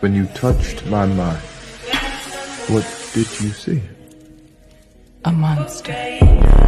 When you touched my mind, what did you see? A monster.